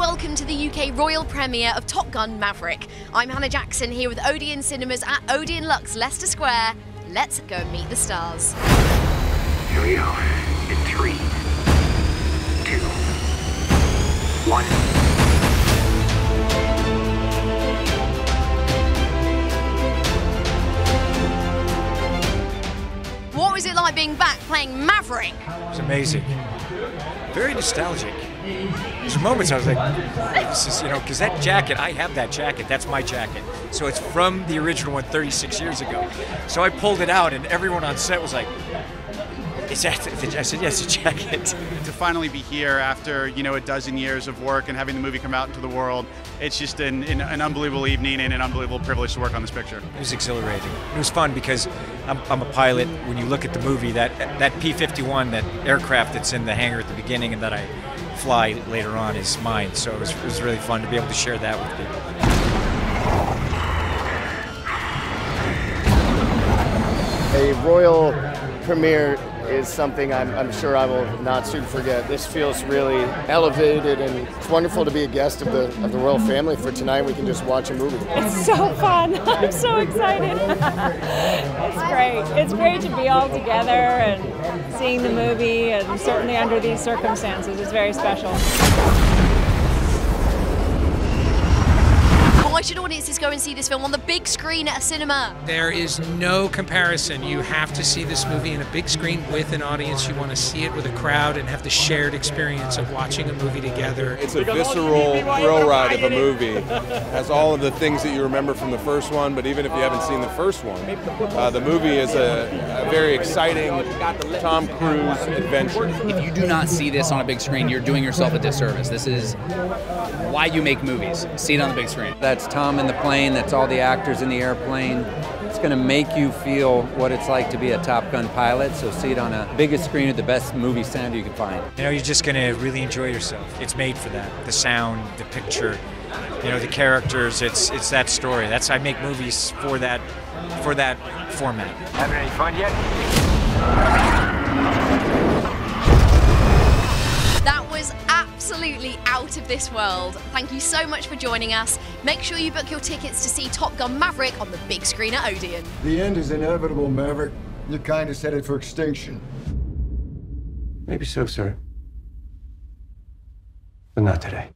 welcome to the UK royal premiere of Top Gun Maverick. I'm Hannah Jackson here with Odeon Cinemas at Odeon Luxe, Leicester Square. Let's go meet the stars. Here we go. In three, Being back playing Maverick? It's amazing. Very nostalgic. There's moments I was like, this is, you know, because that jacket, I have that jacket. That's my jacket. So it's from the original one 36 years ago. So I pulled it out, and everyone on set was like, is that the, I said, yes, it's a jacket. to finally be here after you know a dozen years of work and having the movie come out into the world it's just an, an, an unbelievable evening and an unbelievable privilege to work on this picture It was exhilarating. It was fun because I'm, I'm a pilot. When you look at the movie, that that P-51, that aircraft that's in the hangar at the beginning and that I fly later on is mine. So it was, it was really fun to be able to share that with people. A royal premiere is something I'm, I'm, sure I will not soon forget. This feels really elevated, and it's wonderful to be a guest of the of the royal family for tonight. We can just watch a movie. It's so fun. I'm so excited. it's great. It's great to be all together and seeing the movie, and certainly under these circumstances, it's very special. Why should audiences go and see this film on the big screen at a cinema? There is no comparison. You have to see this movie in a big screen with an audience. You want to see it with a crowd and have the shared experience of watching a movie together. It's a visceral thrill ride of a movie. It has all of the things that you remember from the first one, but even if you haven't seen the first one, uh, the movie is a, a very exciting Tom Cruise adventure. If you do not see this on a big screen, you're doing yourself a disservice. This is why you make movies. See it on the big screen. That's Tom in the plane, that's all the actors in the airplane. It's going to make you feel what it's like to be a Top Gun pilot, so see it on a biggest screen at the best movie sound you can find. You know, you're just going to really enjoy yourself. It's made for that. The sound, the picture, you know, the characters, it's it's that story. That's I make movies for that for that format. Having any fun yet? This world. Thank you so much for joining us. Make sure you book your tickets to see Top Gun Maverick on the big screen at Odeon. The end is inevitable, Maverick. Your kind is headed for extinction. Maybe so, sir. But not today.